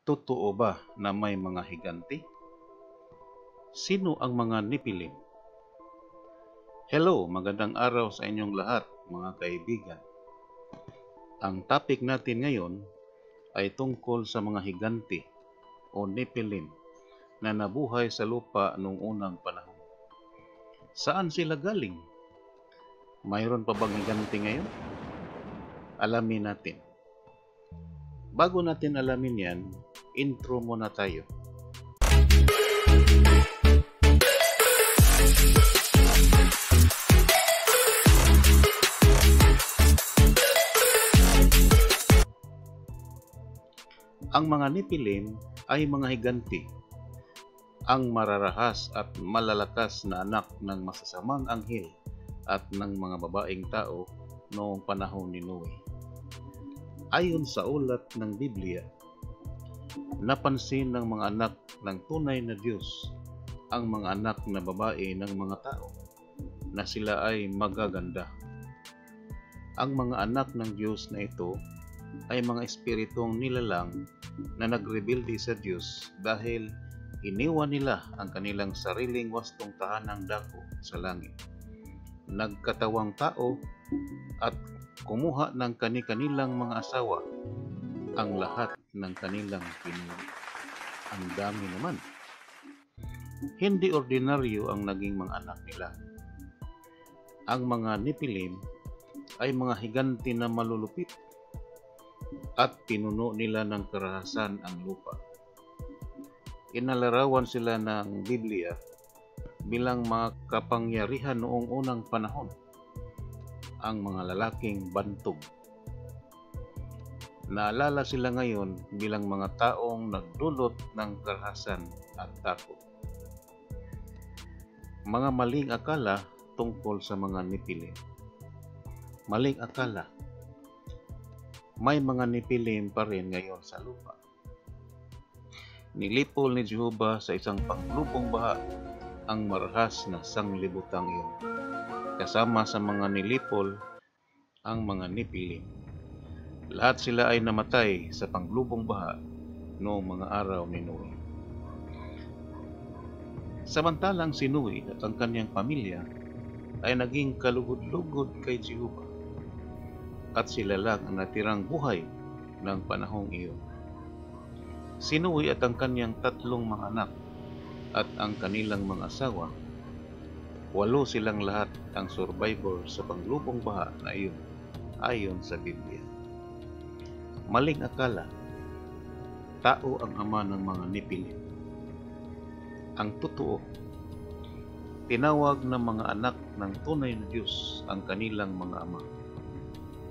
Totoo ba na may mga higante? Sino ang mga Nipilim? Hello, magandang araw sa inyong lahat, mga kaibigan. Ang topic natin ngayon ay tungkol sa mga higante o Nipilim na nabuhay sa lupa noong unang panahon. Saan sila galing? Mayroon pa bang higante ngayon? Alamin natin. Bago natin alamin yan, intro muna tayo. Ang mga Nipilim ay mga higanti, ang mararahas at malalakas na anak ng masasamang anghel at ng mga babaeng tao noong panahon ni Noe. Ayon sa ulat ng Biblia, napansin ng mga anak ng tunay na Diyos ang mga anak na babae ng mga tao na sila ay magaganda. Ang mga anak ng Diyos na ito ay mga espiritong nilalang na nagrebelde sa Diyos dahil iniwan nila ang kanilang sariling wastong tahanang dako sa langit. Nagkatawang tao at kumuha ng kani-kanilang mga asawa ang lahat ng kanilang pinili. Ang dami naman. Hindi ordinaryo ang naging mga anak nila. Ang mga Nipilim ay mga higanti na malulupit at pinuno nila ng karahasan ang lupa. Inalarawan sila ng Biblia bilang mga kapangyarihan noong unang panahon, ang mga lalaking bantog. Naalala sila ngayon bilang mga taong nagdulot ng karahasan at takot. Mga maling akala tungkol sa mga nipilim. Maling akala may mga nipilim pa rin ngayon sa lupa. Nilipol ni Jehovah sa isang panglubong baha ang marahas na sanglibutang iyon. Kasama sa mga nilipol ang mga nipilim. Lahat sila ay namatay sa panglubong baha noong mga araw ni Noe. Samantalang si Noe at ang kanyang pamilya ay naging kalugod-lugod kay Jehovah at sila lang ang natirang buhay ng panahong iyon. Si Noe at ang kanyang tatlong mga anak at ang kanilang mga asawa, walo silang lahat ang survivor sa panglubong baha na iyon ayon sa Biblia. Maling akala, tao ang ama ng mga nipilim. Ang totoo, tinawag ng mga anak ng tunay na Diyos ang kanilang mga ama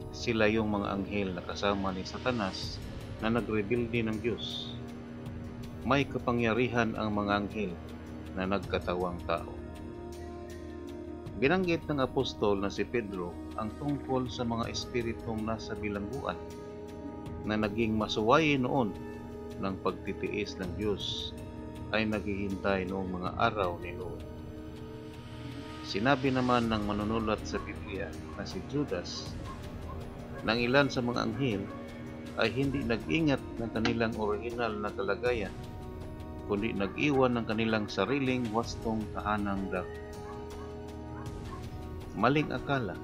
sila yung mga anghel na kasama ni Satanas na nagrebelde ng Diyos. May kapangyarihan ang mga anghel na nagkatawang tao. Binanggit ng apostol na si Pedro ang tungkol sa mga espiritong nasa bilangguan na naging masuwayi noon ng pagtitiis ng Diyos ay naghihintay noong mga araw ni Noe. Sinabi naman ng manunulat sa Biblia na si Judas ng ilan sa mga anghel ay hindi nag-ingat ng kanilang original na kalagayan, kundi nag-iwan ng kanilang sariling wastong tahanang dako. Maling akala,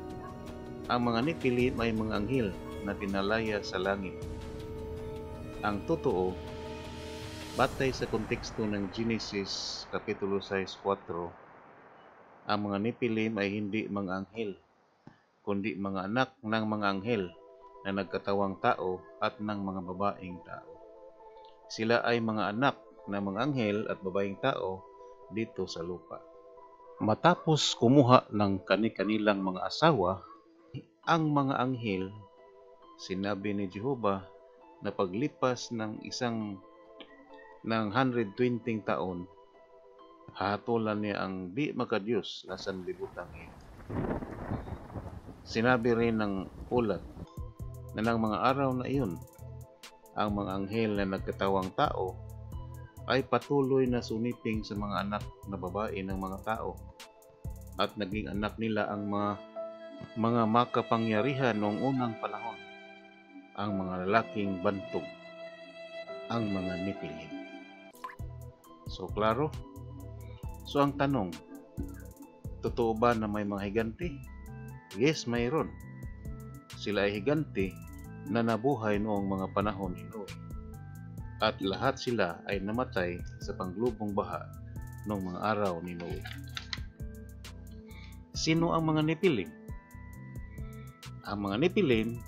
ang mga nipilim ay mga anghel na pinalaya sa langit. Ang totoo, batay sa konteksto ng Genesis Kapitulo 6.4, ang mga nipilim ay hindi mga anghel kundi mga anak ng mga anghel na nagkatawang tao at ng mga babaeng tao. Sila ay mga anak ng mga anghel at babaeng tao dito sa lupa. Matapos kumuha ng kani-kanilang mga asawa, ang mga anghel, sinabi ni Jehovah na paglipas ng isang ng 120 taon, hatulan niya ang di makadiyos na sanlibutan iyon. Sinabi rin ng ulat na ng mga araw na iyon, ang mga anghel na nagkatawang tao ay patuloy na sumiping sa mga anak na babae ng mga tao at naging anak nila ang mga mga makapangyarihan noong unang panahon, ang mga lalaking bantog. ang mga Nephilim. So, klaro? So, ang tanong, totoo ba na may mga higante? Yes, mayroon. Sila ay higante na nabuhay noong mga panahon ni Noe. At lahat sila ay namatay sa panglubong baha noong mga araw ni Noe. Sino ang mga Nephilim? Ang mga Nephilim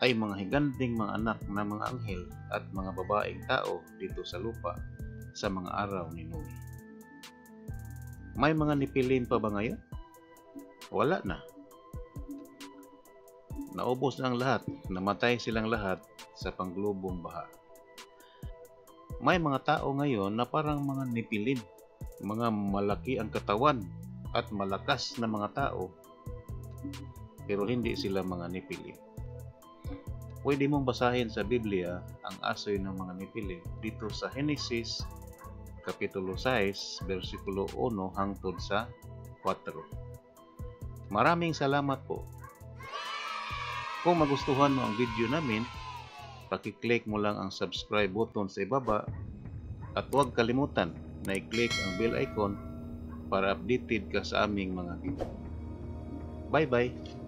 ay mga higanting mga anak na mga anghel at mga babaeng tao dito sa lupa sa mga araw ni Noe. May mga Nephilim pa ba ngayon? Wala na. Naubos na ang lahat, namatay silang lahat sa panglubong baha. May mga tao ngayon na parang mga Nephilim, mga malaki ang katawan at malakas na mga tao, pero hindi sila mga Nephilim. Pwede mong basahin sa Biblia ang asoy ng mga Nephilim dito sa Genesis Kapitulo 6, versikulo 1 hangtod sa 4. Maraming salamat po. Kung magustuhan mo ang video namin, pakiclick mo lang ang subscribe button sa ibaba at huwag kalimutan na i-click ang bell icon para updated ka sa aming mga video. Bye-bye!